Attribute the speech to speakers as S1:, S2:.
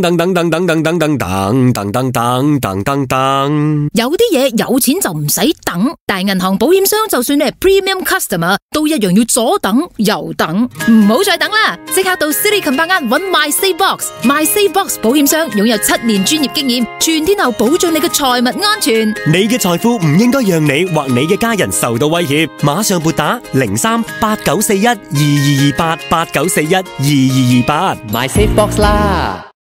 S1: 等等等等等等等等等等等等等等，
S2: 有啲嘢有钱就唔使等，但系银行保险商就算你系 premium customer，都一样要左等右等，唔好再等啦，即刻到 Siri 琴百间揾 My Safe Box，My Safe Box 保险商拥有七年专业经验，全天候保障你嘅财物安全。
S1: 你嘅财富唔应该让你或你嘅家人受到威胁，马上拨打零三八九四一二二二八八九四一二二二八
S3: My Safe Box 啦。